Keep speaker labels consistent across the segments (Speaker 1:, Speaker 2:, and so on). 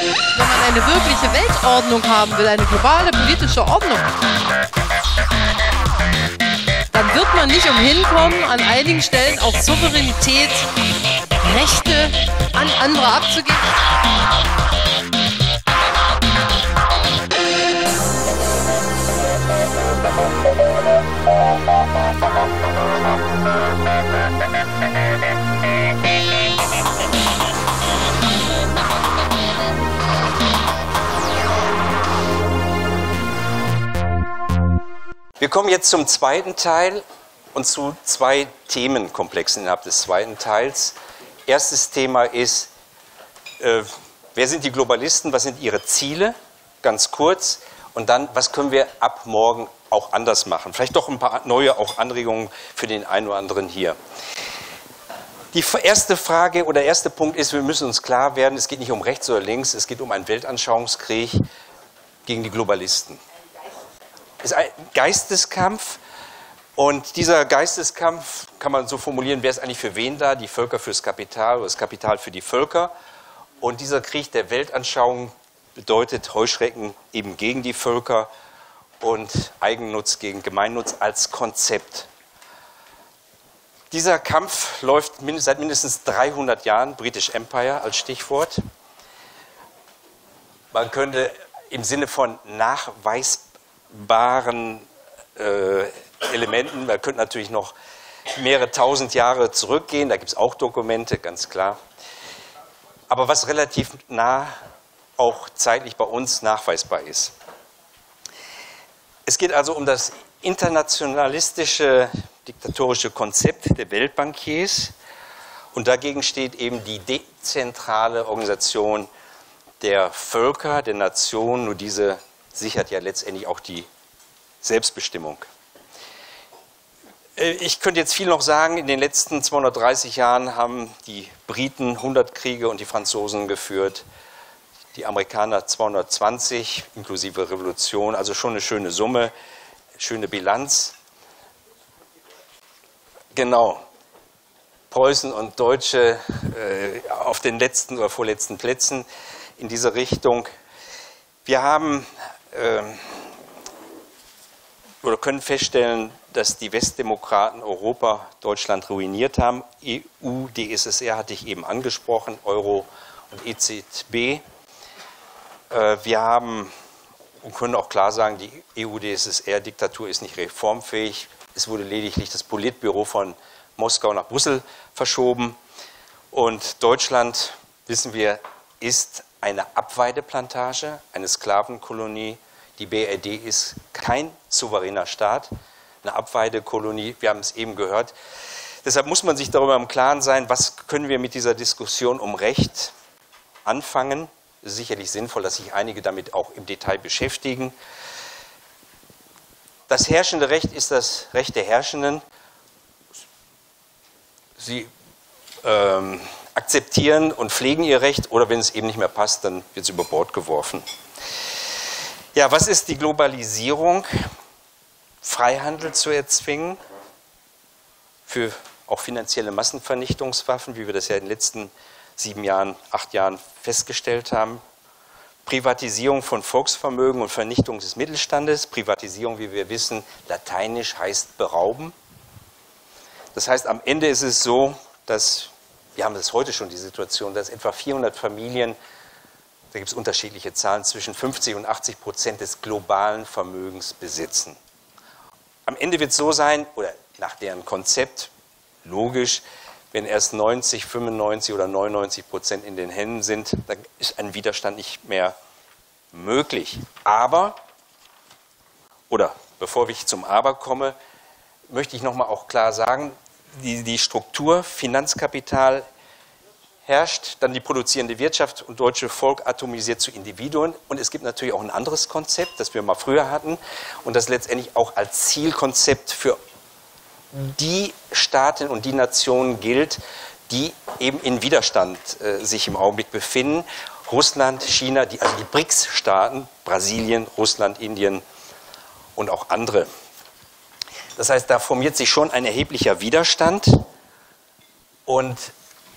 Speaker 1: wenn man eine wirkliche Weltordnung haben will, eine globale politische Ordnung, dann wird man nicht umhin kommen, an einigen Stellen auch Souveränität, Rechte an andere abzugeben.
Speaker 2: Wir kommen jetzt zum zweiten Teil und zu zwei Themenkomplexen innerhalb des zweiten Teils. Erstes Thema ist, äh, wer sind die Globalisten, was sind ihre Ziele, ganz kurz. Und dann, was können wir ab morgen auch anders machen? Vielleicht doch ein paar neue auch Anregungen für den einen oder anderen hier. Die erste Frage oder erste Punkt ist, wir müssen uns klar werden, es geht nicht um rechts oder links, es geht um einen Weltanschauungskrieg gegen die Globalisten. Ist ein Geisteskampf und dieser Geisteskampf kann man so formulieren, wer ist eigentlich für wen da? Die Völker fürs Kapital oder das Kapital für die Völker. Und dieser Krieg der Weltanschauung bedeutet Heuschrecken eben gegen die Völker und Eigennutz gegen Gemeinnutz als Konzept. Dieser Kampf läuft seit mindestens 300 Jahren, British Empire als Stichwort. Man könnte im Sinne von nachweisbaren äh, Elementen, man könnte natürlich noch mehrere tausend Jahre zurückgehen, da gibt es auch Dokumente, ganz klar. Aber was relativ nah auch zeitlich bei uns nachweisbar ist. Es geht also um das internationalistische diktatorische Konzept der Weltbankiers und dagegen steht eben die dezentrale Organisation der Völker, der Nationen, nur diese sichert ja letztendlich auch die Selbstbestimmung. Äh, ich könnte jetzt viel noch sagen. In den letzten 230 Jahren haben die Briten 100 Kriege und die Franzosen geführt die Amerikaner 220 inklusive Revolution, also schon eine schöne Summe, schöne Bilanz. Genau. Preußen und Deutsche äh, auf den letzten oder vorletzten Plätzen in dieser Richtung. Wir haben oder können feststellen, dass die Westdemokraten Europa, Deutschland ruiniert haben. EU, DSSR hatte ich eben angesprochen, Euro und EZB. Äh, wir haben und können auch klar sagen, die EU-DSSR-Diktatur ist nicht reformfähig. Es wurde lediglich das Politbüro von Moskau nach Brüssel verschoben. Und Deutschland, wissen wir, ist eine Abweideplantage, eine Sklavenkolonie. Die BRD ist kein souveräner Staat, eine Abweidekolonie. Wir haben es eben gehört. Deshalb muss man sich darüber im Klaren sein, was können wir mit dieser Diskussion um Recht anfangen sicherlich sinnvoll, dass sich einige damit auch im Detail beschäftigen. Das herrschende Recht ist das Recht der Herrschenden. Sie ähm, akzeptieren und pflegen ihr Recht oder wenn es eben nicht mehr passt, dann wird es über Bord geworfen. Ja, was ist die Globalisierung? Freihandel zu erzwingen für auch finanzielle Massenvernichtungswaffen, wie wir das ja in den letzten sieben Jahren, acht Jahren festgestellt haben. Privatisierung von Volksvermögen und Vernichtung des Mittelstandes. Privatisierung, wie wir wissen, lateinisch heißt berauben. Das heißt, am Ende ist es so, dass, wir haben das heute schon die Situation, dass etwa 400 Familien, da gibt es unterschiedliche Zahlen, zwischen 50 und 80 Prozent des globalen Vermögens besitzen. Am Ende wird es so sein, oder nach deren Konzept, logisch, wenn erst 90, 95 oder 99 Prozent in den Händen sind, dann ist ein Widerstand nicht mehr möglich. Aber, oder bevor ich zum Aber komme, möchte ich nochmal auch klar sagen, die, die Struktur Finanzkapital herrscht, dann die produzierende Wirtschaft und deutsche Volk atomisiert zu Individuen. Und es gibt natürlich auch ein anderes Konzept, das wir mal früher hatten und das letztendlich auch als Zielkonzept für die Staaten und die Nationen gilt, die eben in Widerstand äh, sich im Augenblick befinden. Russland, China, die, also die BRICS-Staaten, Brasilien, Russland, Indien und auch andere. Das heißt, da formiert sich schon ein erheblicher Widerstand. Und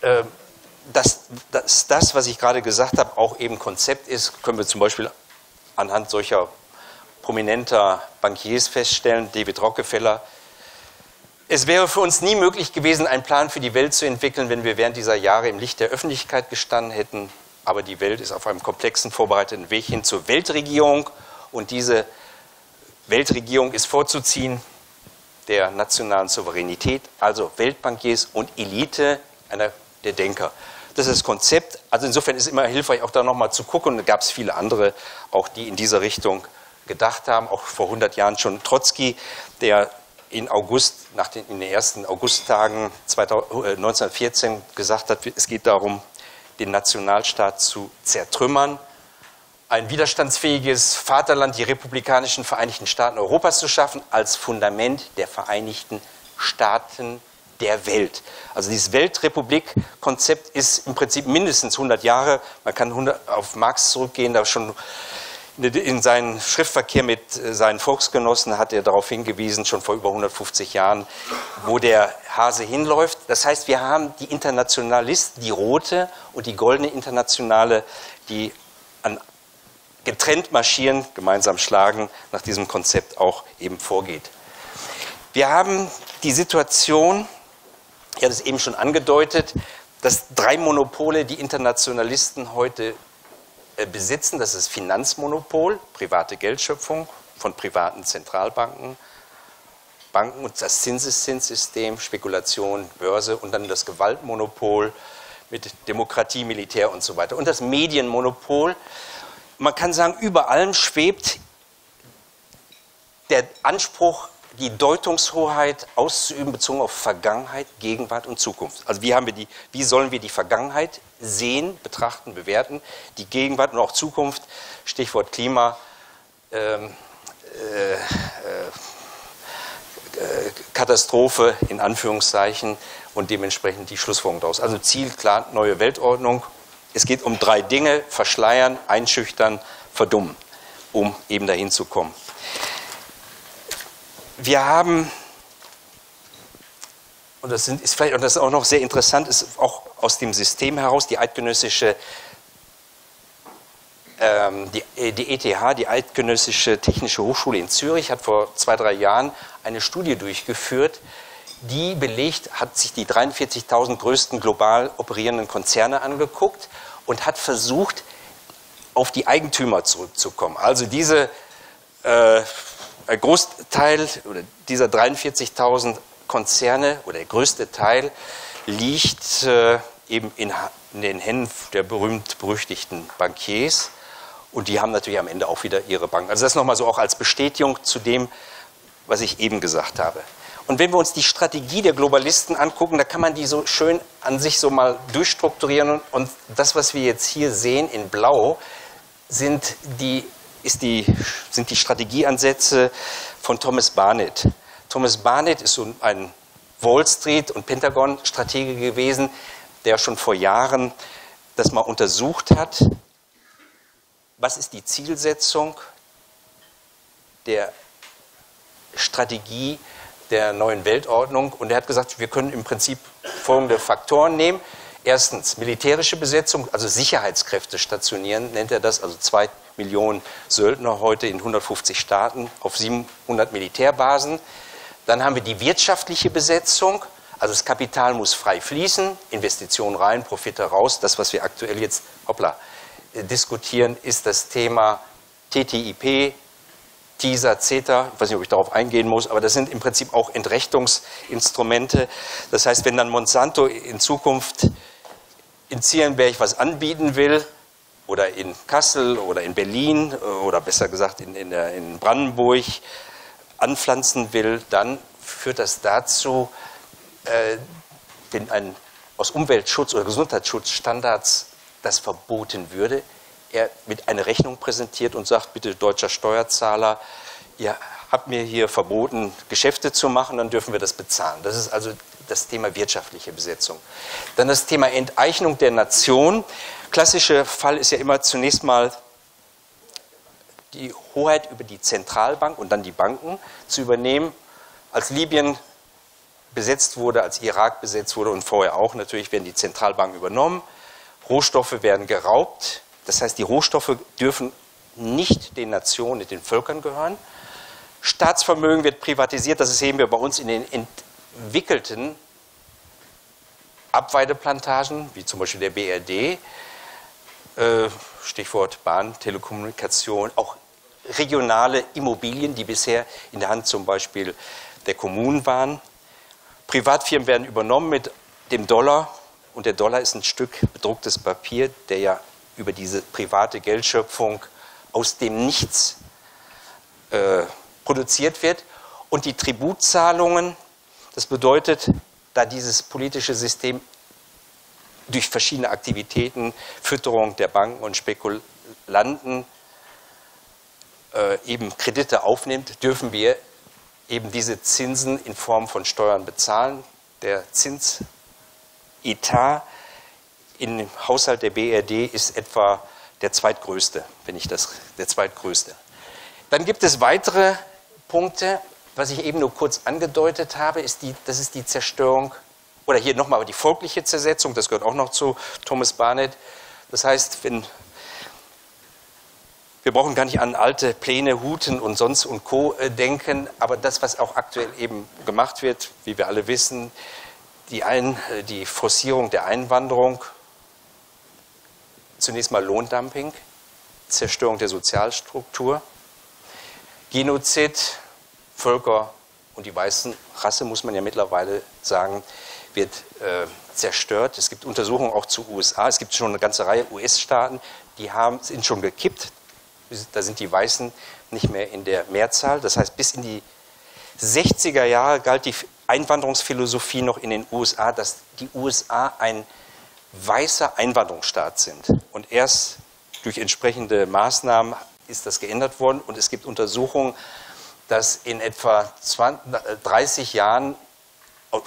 Speaker 2: äh, dass, dass das, was ich gerade gesagt habe, auch eben Konzept ist, können wir zum Beispiel anhand solcher prominenter Bankiers feststellen, David Rockefeller. Es wäre für uns nie möglich gewesen, einen Plan für die Welt zu entwickeln, wenn wir während dieser Jahre im Licht der Öffentlichkeit gestanden hätten. Aber die Welt ist auf einem komplexen, vorbereiteten Weg hin zur Weltregierung. Und diese Weltregierung ist vorzuziehen der nationalen Souveränität, also Weltbankiers und Elite einer der Denker. Das ist das Konzept. Also insofern ist es immer hilfreich, auch da nochmal zu gucken. Und da gab es viele andere, auch die in dieser Richtung gedacht haben. Auch vor 100 Jahren schon Trotzki, der in August, nach den, in den ersten Augusttagen 1914 äh, gesagt hat, es geht darum, den Nationalstaat zu zertrümmern, ein widerstandsfähiges Vaterland, die republikanischen Vereinigten Staaten Europas zu schaffen, als Fundament der Vereinigten Staaten der Welt. Also dieses Weltrepublik-Konzept ist im Prinzip mindestens 100 Jahre. Man kann 100, auf Marx zurückgehen, da schon in seinem Schriftverkehr mit äh, seinen Volksgenossen hat er darauf hingewiesen, schon vor über 150 Jahren, wo der Hase hinläuft. Das heißt, wir haben die Internationalisten, die rote und die goldene Internationale, die an getrennt marschieren, gemeinsam schlagen, nach diesem Konzept auch eben vorgeht. Wir haben die Situation, ich hatte es eben schon angedeutet, dass drei Monopole die Internationalisten heute äh, besitzen. Das ist Finanzmonopol, private Geldschöpfung von privaten Zentralbanken, Banken und das Zinseszinssystem, Spekulation, Börse und dann das Gewaltmonopol mit Demokratie, Militär und so weiter. Und das Medienmonopol. Man kann sagen, über allem schwebt der Anspruch die Deutungshoheit auszuüben, bezogen auf Vergangenheit, Gegenwart und Zukunft. Also wie, haben wir die, wie sollen wir die Vergangenheit sehen, betrachten, bewerten, die Gegenwart und auch Zukunft, Stichwort Klima, ähm, äh, äh, Katastrophe in Anführungszeichen und dementsprechend die Schlussfolgerung daraus. Also Ziel klar, neue Weltordnung. Es geht um drei Dinge, verschleiern, einschüchtern, verdummen, um eben dahin zu kommen. Wir haben, und das, ist vielleicht, und das ist auch noch sehr interessant, ist auch aus dem System heraus, die eidgenössische, ähm, die, äh, die ETH, die Eidgenössische Technische Hochschule in Zürich, hat vor zwei, drei Jahren eine Studie durchgeführt, die belegt, hat sich die 43.000 größten global operierenden Konzerne angeguckt und hat versucht, auf die Eigentümer zurückzukommen. Also diese äh, ein Großteil dieser 43.000 Konzerne oder der größte Teil liegt äh, eben in, in, den Händen der berühmt-berüchtigten Bankiers. Und die haben natürlich am Ende auch wieder ihre Banken. Also das nochmal so auch als Bestätigung zu dem, was ich eben gesagt habe. Und wenn wir uns die Strategie der Globalisten angucken, da kann man die so schön an sich so mal durchstrukturieren. Und das, was wir jetzt hier sehen in Blau, sind die ist die, sind die Strategieansätze von Thomas Barnett. Thomas Barnett ist so ein Wall Street und Pentagon-Stratege gewesen, der schon vor Jahren das mal untersucht hat. Was ist die Zielsetzung der Strategie der neuen Weltordnung? Und er hat gesagt, wir können im Prinzip folgende Faktoren nehmen. Erstens militärische Besetzung, also Sicherheitskräfte stationieren, nennt er das, also zwei Millionen Söldner heute in 150 Staaten auf 700 Militärbasen. Dann haben wir die wirtschaftliche Besetzung, also das Kapital muss frei fließen, Investitionen rein, Profite raus. Das, was wir aktuell jetzt hoppla, äh, diskutieren, ist das Thema TTIP, TISA, CETA. Ich weiß nicht, ob ich darauf eingehen muss, aber das sind im Prinzip auch Entrechtungsinstrumente. Das heißt, wenn dann Monsanto in Zukunft in Zierenberg was anbieten will, oder in Kassel oder in Berlin oder besser gesagt in, in, in Brandenburg anpflanzen will, dann führt das dazu, äh, wenn ein aus Umweltschutz- oder Gesundheitsschutzstandards das verboten würde, er mit einer Rechnung präsentiert und sagt, bitte deutscher Steuerzahler, ihr habt mir hier verboten, Geschäfte zu machen, dann dürfen wir das bezahlen. Das ist also das Thema wirtschaftliche Besetzung. Dann das Thema Enteignung der Nation. Klassischer Fall ist ja immer zunächst mal die Hoheit über die Zentralbank und dann die Banken zu übernehmen. Als Libyen besetzt wurde, als Irak besetzt wurde und vorher auch natürlich werden die Zentralbanken übernommen. Rohstoffe werden geraubt. Das heißt, die Rohstoffe dürfen nicht den Nationen, den Völkern gehören. Staatsvermögen wird privatisiert. Das sehen wir bei uns in den entwickelten Abweideplantagen, wie zum Beispiel der BRD. Äh, Stichwort Bahn, Telekommunikation, auch regionale Immobilien, die bisher in der Hand zum Beispiel der Kommunen waren. Privatfirmen werden übernommen mit dem Dollar und der Dollar ist ein Stück bedrucktes Papier, der ja über diese private Geldschöpfung aus dem Nichts äh, produziert wird. Und die Tributzahlungen, das bedeutet, da dieses politische System durch verschiedene Aktivitäten, Fütterung der Banken und Spekulanten äh, eben Kredite aufnimmt, dürfen wir eben diese Zinsen in Form von Steuern bezahlen. Der Zinsetat im Haushalt der BRD ist etwa der zweitgrößte, wenn ich das, der zweitgrößte. Dann gibt es weitere Punkte, was ich eben nur kurz angedeutet habe, ist die, das ist die Zerstörung, oder hier nochmal die folgliche Zersetzung, das gehört auch noch zu Thomas Barnett. Das heißt, wenn, wir brauchen gar nicht an alte Pläne, Huten und sonst und Co. Äh, denken, aber das, was auch aktuell eben gemacht wird, wie wir alle wissen, die, Ein, äh, die Forcierung der Einwanderung, zunächst mal Lohndumping, Zerstörung der Sozialstruktur, Genozid, Völker und die weißen Rasse, muss man ja mittlerweile sagen, wird äh, zerstört. Es gibt Untersuchungen auch zu USA. Es gibt schon eine ganze Reihe US-Staaten, die haben, sind schon gekippt. Da sind die Weißen nicht mehr in der Mehrzahl. Das heißt, bis in die 60er Jahre galt die Einwanderungsphilosophie noch in den USA, dass die USA ein weißer Einwanderungsstaat sind. Und erst durch entsprechende Maßnahmen ist das geändert worden. Und es gibt Untersuchungen, dass in etwa 20, 30 äh, Jahren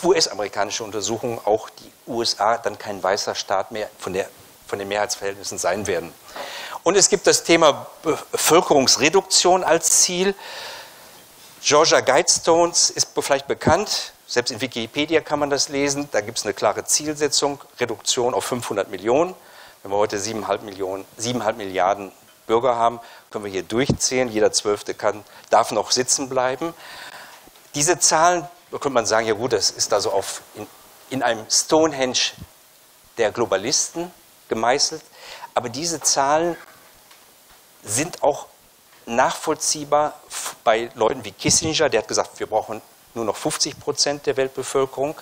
Speaker 2: US-amerikanische Untersuchungen auch die USA dann kein weißer Staat mehr von, der, von den Mehrheitsverhältnissen sein werden. Und es gibt das Thema Bevölkerungsreduktion als Ziel. Georgia Guidestones ist vielleicht bekannt. Selbst in Wikipedia kann man das lesen. Da gibt es eine klare Zielsetzung, Reduktion auf 500 Millionen. Wenn wir heute 7,5, Millionen, 7,5 Milliarden Bürger haben, können wir hier durchzählen. Jeder Zwölfte kann, darf noch sitzen bleiben. Diese Zahlen, da könnte man sagen, ja gut, das ist also auf, in, in einem Stonehenge der Globalisten gemeißelt. Aber diese Zahlen sind auch nachvollziehbar bei Leuten wie Kissinger, der hat gesagt, wir brauchen nur noch 50 Prozent der Weltbevölkerung.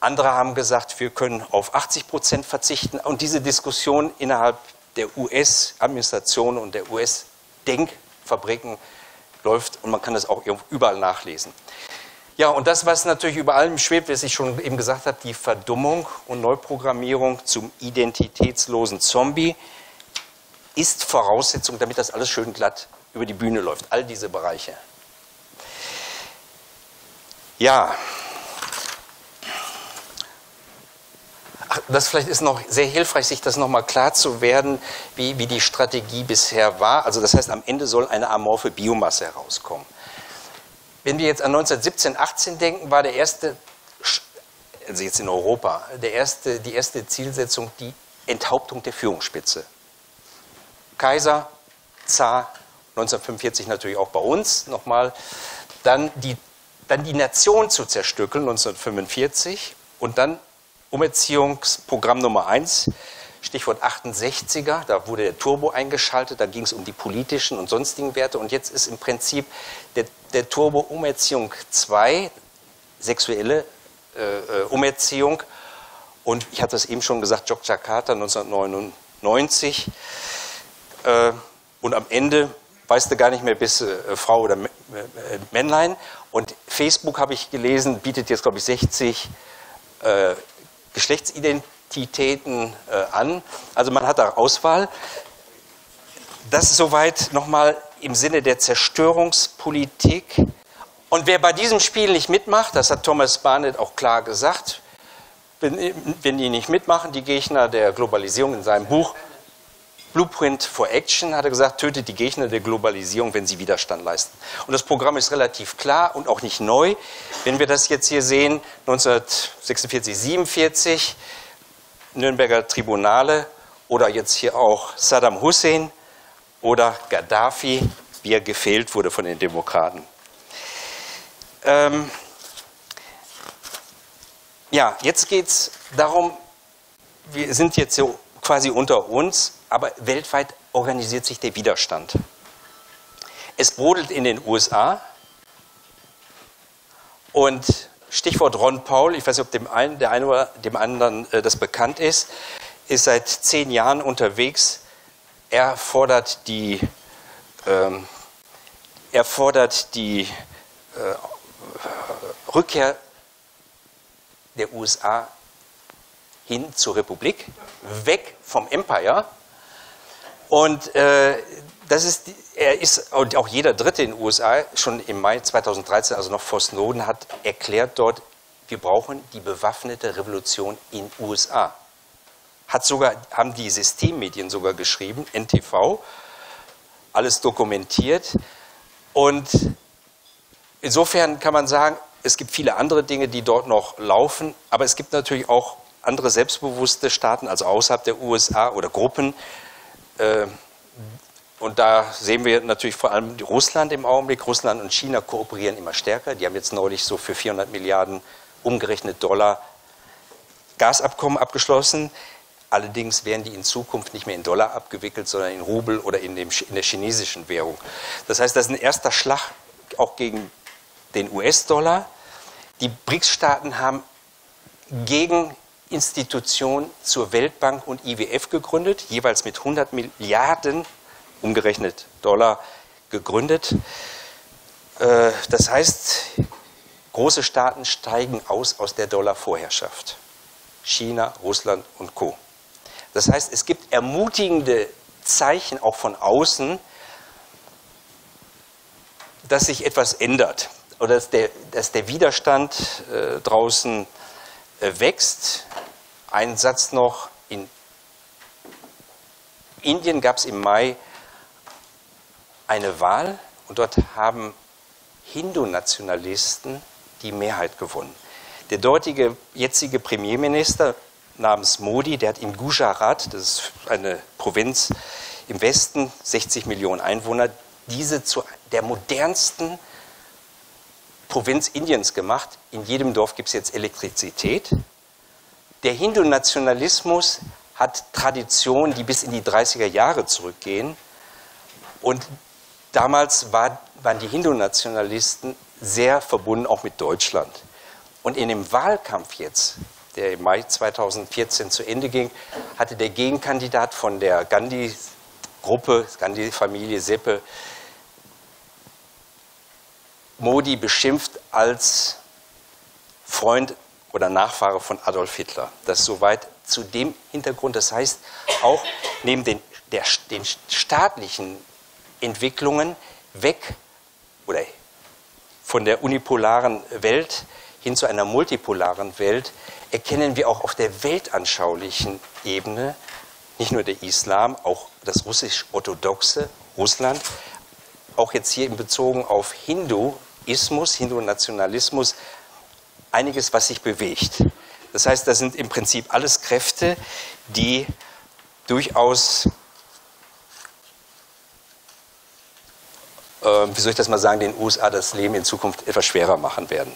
Speaker 2: Andere haben gesagt, wir können auf 80 Prozent verzichten. Und diese Diskussion innerhalb der US-Administration und der US-Denkfabriken läuft und man kann das auch überall nachlesen. Ja, und das, was natürlich über allem schwebt, was ich schon eben gesagt habe, die Verdummung und Neuprogrammierung zum identitätslosen Zombie, ist Voraussetzung, damit das alles schön glatt über die Bühne läuft. All diese Bereiche. Ja. Ach, das vielleicht ist noch sehr hilfreich, sich das nochmal klar zu werden, wie, wie die Strategie bisher war. Also das heißt, am Ende soll eine amorphe Biomasse herauskommen. Wenn wir jetzt an 1917, 18 denken, war der erste, also jetzt in Europa, der erste, die erste Zielsetzung die Enthauptung der Führungsspitze. Kaiser, Zar, 1945 natürlich auch bei uns nochmal. Dann die, dann die Nation zu zerstückeln, 1945. Und dann Umerziehungsprogramm Nummer 1, Stichwort 68er, da wurde der Turbo eingeschaltet, da ging es um die politischen und sonstigen Werte. Und jetzt ist im Prinzip der, der Turbo Umerziehung 2, sexuelle äh, äh, Umerziehung. Und ich hatte es eben schon gesagt, Jogjakarta 1999. Äh, und am Ende weißt du gar nicht mehr, bist äh, Frau oder Männlein. Und Facebook, habe ich gelesen, bietet jetzt, glaube ich, 60 äh, Geschlechtsidentitäten äh, an. Also man hat da Auswahl. Das ist soweit nochmal im Sinne der Zerstörungspolitik. Und wer bei diesem Spiel nicht mitmacht, das hat Thomas Barnett auch klar gesagt, wenn, wenn die nicht mitmachen, die Gegner der Globalisierung in seinem Buch, Blueprint for Action hat er gesagt, tötet die Gegner der Globalisierung, wenn sie Widerstand leisten. Und das Programm ist relativ klar und auch nicht neu. Wenn wir das jetzt hier sehen, 1946, 47, Nürnberger Tribunale oder jetzt hier auch Saddam Hussein oder Gaddafi, wie er gefehlt wurde von den Demokraten. Ähm ja, jetzt geht es darum, wir sind jetzt so quasi unter uns, aber weltweit organisiert sich der Widerstand. Es brodelt in den USA und Stichwort Ron Paul, ich weiß nicht, ob dem einen, der einen oder dem anderen äh, das bekannt ist, ist seit zehn Jahren unterwegs. Er fordert die, ähm, er fordert die äh, Rückkehr der USA hin zur Republik, weg vom Empire. Und äh, das ist, er ist, und auch jeder Dritte in den USA, schon im Mai 2013, also noch vor Snowden, hat erklärt dort, wir brauchen die bewaffnete Revolution in USA. Hat sogar, haben die Systemmedien sogar geschrieben, NTV, alles dokumentiert. Und insofern kann man sagen, es gibt viele andere Dinge, die dort noch laufen, aber es gibt natürlich auch andere selbstbewusste Staaten, also außerhalb der USA oder Gruppen. Äh, und da sehen wir natürlich vor allem Russland im Augenblick. Russland und China kooperieren immer stärker. Die haben jetzt neulich so für 400 Milliarden umgerechnet Dollar Gasabkommen abgeschlossen. Allerdings werden die in Zukunft nicht mehr in Dollar abgewickelt, sondern in Rubel oder in, dem, in der chinesischen Währung. Das heißt, das ist ein erster Schlag auch gegen den US-Dollar. Die BRICS-Staaten haben Gegeninstitutionen zur Weltbank und IWF gegründet, jeweils mit 100 Milliarden umgerechnet Dollar gegründet. Äh, das heißt, große Staaten steigen aus aus der Dollarvorherrschaft. China, Russland und Co. Das heißt, es gibt ermutigende Zeichen auch von außen, dass sich etwas ändert oder dass der, dass der Widerstand äh, draußen äh, wächst. Ein Satz noch, in Indien gab es im Mai eine Wahl und dort haben Hindu-Nationalisten die Mehrheit gewonnen. Der dortige jetzige Premierminister namens Modi, der hat in Gujarat, das ist eine Provinz im Westen, 60 Millionen Einwohner, diese zu der modernsten Provinz Indiens gemacht. In jedem Dorf gibt es jetzt Elektrizität. Der Hindu-Nationalismus hat Traditionen, die bis in die 30er Jahre zurückgehen. Und damals war, waren die Hindu-Nationalisten sehr verbunden auch mit Deutschland. Und in dem Wahlkampf jetzt, der im Mai 2014 zu Ende ging, hatte der Gegenkandidat von der Gandhi-Gruppe, Gandhi-Familie Seppe, Modi beschimpft als Freund oder Nachfahre von Adolf Hitler. Das soweit zu dem Hintergrund. Das heißt, auch neben den, der, den staatlichen Entwicklungen weg oder von der unipolaren Welt hin zu einer multipolaren Welt erkennen wir auch auf der weltanschaulichen Ebene nicht nur der Islam, auch das russisch-orthodoxe Russland, auch jetzt hier in Bezogen auf Hinduismus, Hindu-Nationalismus, einiges, was sich bewegt. Das heißt, das sind im Prinzip alles Kräfte, die durchaus äh, wie soll ich das mal sagen, den USA das Leben in Zukunft etwas schwerer machen werden.